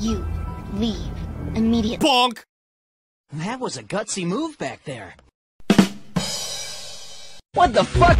You leave immediately. Bonk! That was a gutsy move back there. What the fuck?